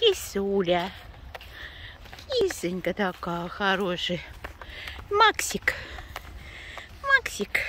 Кисуля. Кисонька такая хорошая. Максик. Максик.